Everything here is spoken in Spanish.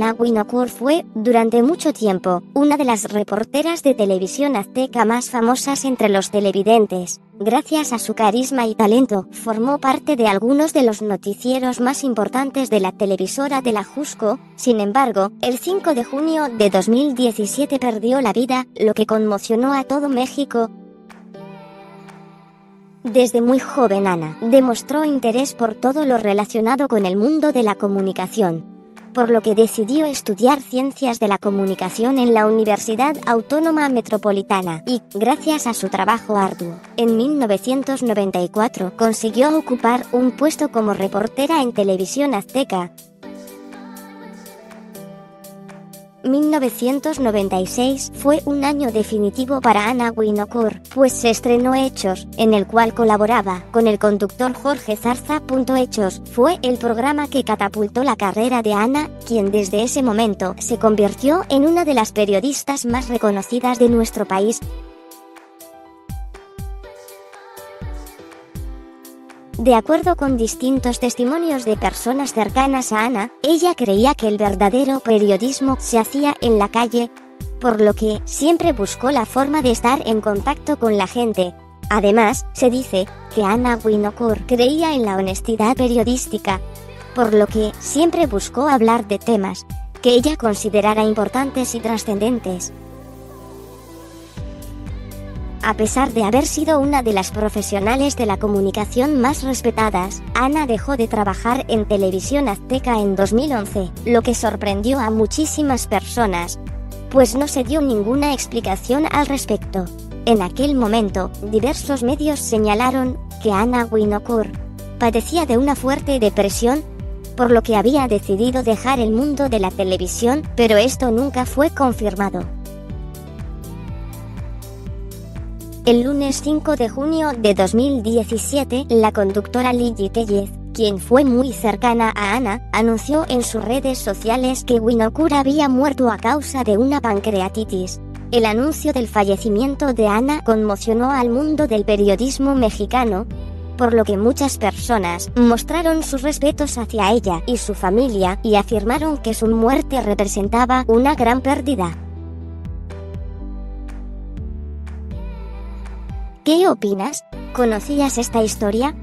Ana Winocourt fue, durante mucho tiempo, una de las reporteras de televisión azteca más famosas entre los televidentes. Gracias a su carisma y talento, formó parte de algunos de los noticieros más importantes de la televisora de la Jusco. Sin embargo, el 5 de junio de 2017 perdió la vida, lo que conmocionó a todo México, desde muy joven Ana demostró interés por todo lo relacionado con el mundo de la comunicación, por lo que decidió estudiar ciencias de la comunicación en la Universidad Autónoma Metropolitana y, gracias a su trabajo arduo, en 1994 consiguió ocupar un puesto como reportera en televisión azteca, 1996 fue un año definitivo para Ana Winocourt, pues se estrenó Hechos, en el cual colaboraba con el conductor Jorge Zarza. Hechos fue el programa que catapultó la carrera de Ana, quien desde ese momento se convirtió en una de las periodistas más reconocidas de nuestro país, De acuerdo con distintos testimonios de personas cercanas a Ana, ella creía que el verdadero periodismo se hacía en la calle, por lo que siempre buscó la forma de estar en contacto con la gente. Además, se dice que Ana Winocourt creía en la honestidad periodística, por lo que siempre buscó hablar de temas que ella considerara importantes y trascendentes. A pesar de haber sido una de las profesionales de la comunicación más respetadas, Ana dejó de trabajar en televisión azteca en 2011, lo que sorprendió a muchísimas personas, pues no se dio ninguna explicación al respecto. En aquel momento, diversos medios señalaron que Ana Winocourt padecía de una fuerte depresión, por lo que había decidido dejar el mundo de la televisión, pero esto nunca fue confirmado. El lunes 5 de junio de 2017, la conductora Lily Tellez, quien fue muy cercana a Ana, anunció en sus redes sociales que Winocourt había muerto a causa de una pancreatitis. El anuncio del fallecimiento de Ana conmocionó al mundo del periodismo mexicano, por lo que muchas personas mostraron sus respetos hacia ella y su familia y afirmaron que su muerte representaba una gran pérdida. ¿Qué opinas? ¿Conocías esta historia?